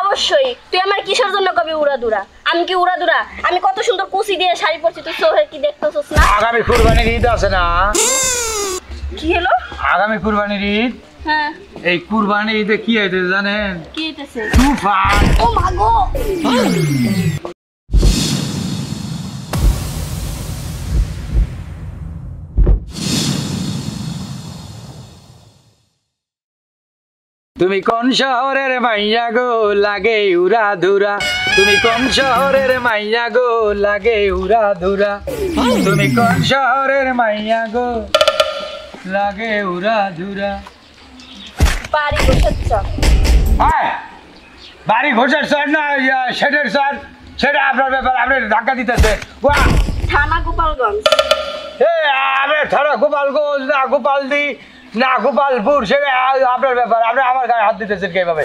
অবশ্যই। তুই আমার কিসের জন্য কবি উড়াদুরা? আমি কি উড়াদুরা? আমি কত সুন্দর কুচি দিয়ে শাড়ি পরছি তুই চোখে কি দেখতেছিস না? আগামী কুরবানির ঈদ আছে না? কি হলো? আগামী কুরবানির ঈদ? হ্যাঁ। এই কুরবানির ঈদে কি হয়েছে জানেন? কি হইতেছে? তুফান। ও মাগো তুমি কোন শহরের মাইয়া গো? লাগে উড়া ধুরা। তুমি কোন শহরের মাইয়া গো? লাগে উড়া ধুরা। তুমি কোন শহরের মাইয়া গো? লাগে উড়া ধুরা। বাড়ি আয়, বাড়ি ঘোষের স্যার না শেঠের স্যার। সেটা আপনার ব্যাপার আপনি ধাক্কা দিতেছে। থানা গোপালগঞ্জ। এ আমি থানা গোপালগঞ্জ না গোপালদি। না গোপালপুর সেটা আপনার ব্যাপার আপনি আমার গায়ে হাত দিতেছেন কীভাবে।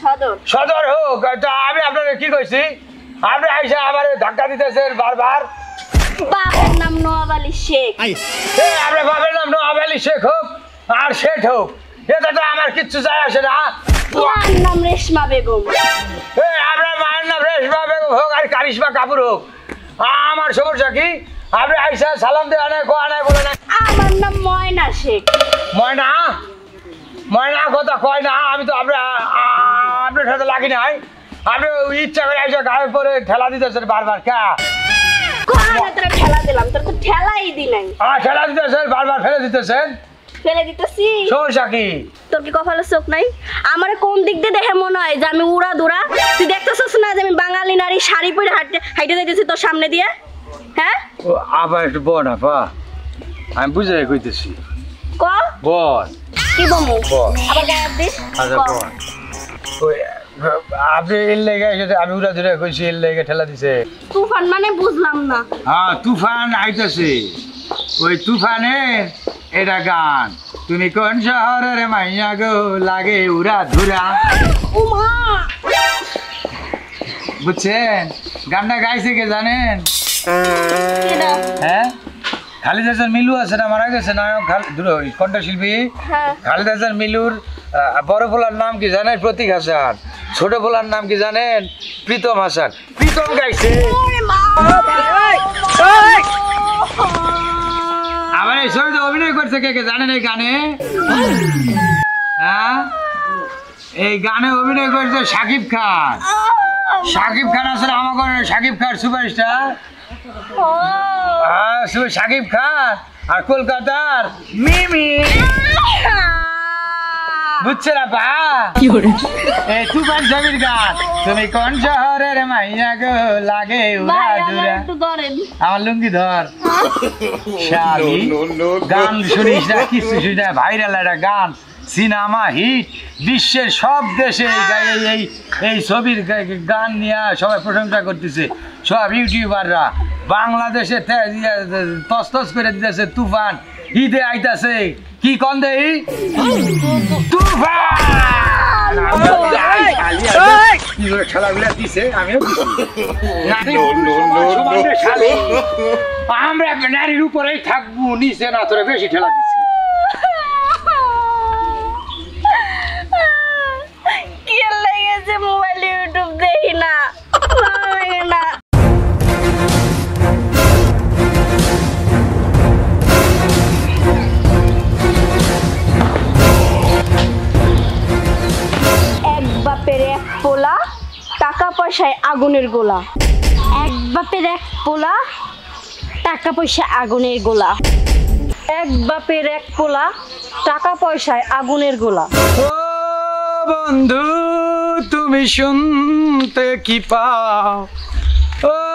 সদর। সদর হোক তা আমি আপনাকে কি কইছি? আপনি আইসা আমার ধাক্কা দিতেছেন বারবার। বাবার নাম নওয়াব আলী শেখ। এ আপনার বাবার নাম নোয়াব আলী শেখ হোক আর শেঠ হোক এটা তো আমার কিচ্ছু যায় আসে না। মার নাম রেশমা বেগম। এ আপনার মায়ের নাম রেশমা বেগম হোক আর কারিশমা কাপুর হোক। আমার সমস্যা কি? আপনি আইসা সালাম দেওয়া নাই কোয়া নাই বলে নাই আমার নাম ময়না শেখ। ময়না? ময়না কথা কয় না আমি তো আপনার আপনার সাথে লাগি নাই। আপনি ইচ্ছা করে আইসা গায়ে পরে ঠেলা দিতেছেন বারবার কা? ঠেলা দিলাম? তোর তো ঠেলাই দি নাই। ঠেলা দিতেছেন বারবার ফেলে দিতেছেন? ফেলে দিতেছি। সমস্যা কি? তোর কি কপালের চোখ নাই? আমার কোন দিক দিয়ে দেখে মনে হয় যে আমি উড়া দুরা তুই দেখতেছিস না যে আমি বাঙালি নারী শাড়ি পরে হাঁটতে হাইটে যাইতেছি তোর সামনে দিয়ে? হ্যাঁ? ও আবার একটু বল না পা আমি বুঝে কইতেছি। ক? বল। কি বমু আবার গায়ে দিস? আচ্ছা বল। ওই আপনি এর লেগে এসে আমি উড়া ধরে কইছি এর লেগে ঠেলা দিছে। তুফান মানে বুঝলাম না। হ্যাঁ তুফান আইতেছে। ওই তুফানে এটা গান। তুমি কোন শহরের মাইয়া গো লাগে উড়া ধুরা বুঝছেন? গানটা গাইছে কে জানেন? হ্যাঁ? খালিদ হাসান মিলু আছে না মারা গেছে নায়ক খাল- দুটো ওই কণ্ঠশিল্পী? হ্যাঁ। খালিদ হাসান মিলুর বড় পোলার নাম কি জানেন? প্রতীক হাসান। ছোট পোলার নাম কি জানেন? প্রীতম হাসান। প্রীতম গাইছে। আবার এই ছবিতে অভিনয় করছে কে কে জানেন এই গানে? হ্যাঁ? এই গানে অভিনয় করছে শাকিব খান। শাকিব খান আসলে আমাকে শাকিব খান সুপারস্টার। হ্যাঁ সু- শাকিব খান আর কলকাতার মিমি। বুঝছে না পা? এই তুফান ছবির গান। তুমি কোন শহরের মাইয়া গো? লাগে উড়া দুরা। আমার লুঙ্গি ধর। শালি গান শুনিস না কিছু শুনিস না ভাইরাল একটা গান। সিনেমা হিট বিশ্বের সব দেশে এই এই ছবির গান নিয়ে সবাই প্রশংসা করতেছে। সব ইউটিউবাররা। বাংলাদেশে ইয়ে, করে দিতেছে তুফান। ঈদে আইতাছে। কি কন দেই। আমরা নারীর উপরেই থাকব নিচে বেশি মোবাইল ইউটিউব দেখি না। পয়সায় আগুনের গোলা। এক বাপের এক পোলা, টাকা পয়সা আগুনের গোলা। এক বাপের এক পোলা, টাকা পয়সায় আগুনের গোলা। ও বন্ধু, তুমি শুনতে কি পাও? ও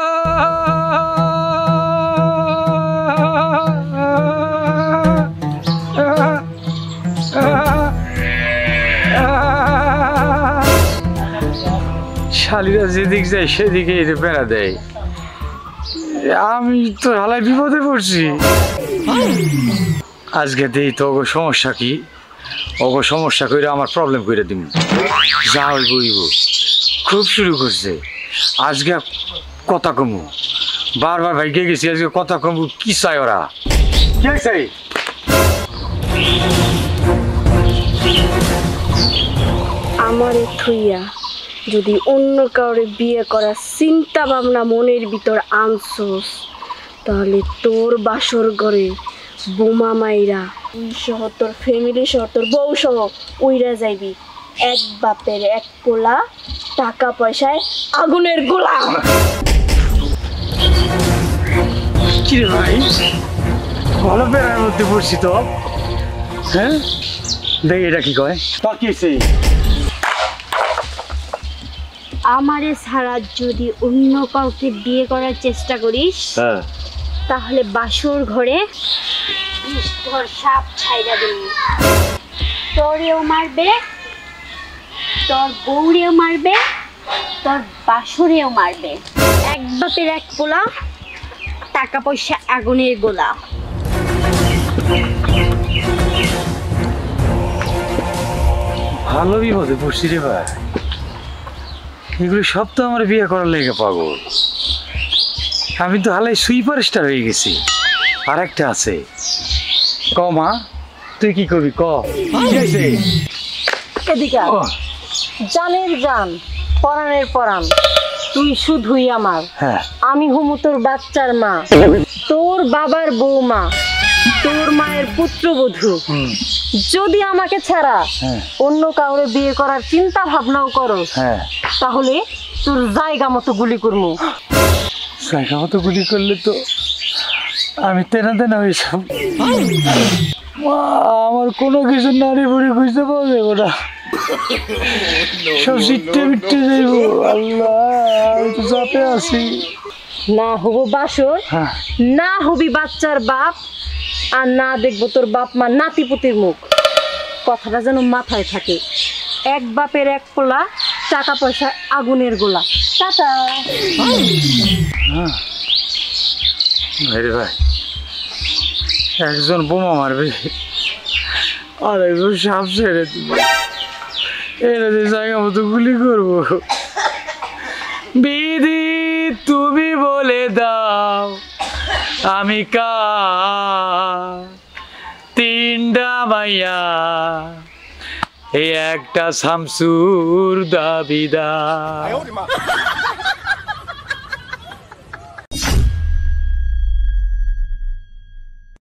শালিরা যেদিক যায় সেদিকে বেড়া দেয়। আমি তো হালাই বিপদে পড়ছি। আজকে দেই তো ওগো সমস্যা কি? ওগো সমস্যা করে আমার প্রবলেম করে দিন যা হইব খুব শুরু করছে। আজকে কথা কমু। বারবার ভাই গে গেছি, আজকে কথা কমু, কি চাই ওরা? কে চাই আমারে থুইয়া যদি অন্য কাউরে বিয়ে করার চিন্তা ভাবনা মনের ভিতর আনছোস তাহলে তোর বাসর ঘরে বোমা মাইরা তুই সহ তোর ফ্যামিলি সহ তোর বউ সহ উইরা যাইবি। এক বাপের এক পোলা টাকা পয়সায় আগুনের গোলা। কিরে ভাই? ভালো বেড়ার মধ্যে পড়ছি তো। হ্যাঁ? দেখ এটা কি কয়? তাকিয়েছে আমারে ছাড়া যদি অন্য কাউকে বিয়ে করার চেষ্টা করিস হ্যাঁ। তাহলে বাসর ঘরে ঘর সাপ ছাইরা দিবি। তোরেও মারবে তোর বউরেও মারবে তোর বাসরেও মারবে। এক বাপের এক পোলা টাকা পয়সা আগুনের গোলা। ভালো বিপদে পড়ছি রে ভাই। এগুলো সব তো আমার বিয়ে করার লেগে পাগল। আমি তো হালাই সুইপার স্টার হয়ে গেছি। আর একটা আছে। ক মা? তুই কি করবি? ক। জানের জান পরাণের পরাণ তুই শুধুই আমার। হ্যাঁ। আমি হুমু তোর বাচ্চার মা। তোর বাবার বৌমা তোর মায়ের পুত্রবধূ। যদি আমাকে ছাড়া হ্যাঁ। অন্য কাউরে বিয়ে করার চিন্তা ভাবনাও করো হ্যাঁ। তাহলে তোর জায়গা মতো গুলি করব জায়গা মতো গুলি করলে তো আমি তেনা তেনা হয়েছিলাম আমার কোনো কিছু নারী বুড়ি খুঁজতে পাওয়া যাবে না সব যাইব আল্লাহ আমি তো চাপে আছি। না হব বাসর হ্যাঁ। না হবি বাচ্চার বাপ আর না দেখব তোর বাপ মা নাতিপুতির মুখ। কথাটা যেন মাথায় থাকে। এক বাপের এক পোলা, টাকা পয়সা আগুনের গোলা। টাটা। ভাইরে ভাই একজন বোমা মারবে, আর একজন সাপ ছেড়ে দিবে। যে জায়গা মতো গুলি করব। বিধি তুমি বলে দাও। আমি তিনটা মাইয়া। এই একটা শামসুর দাবিদা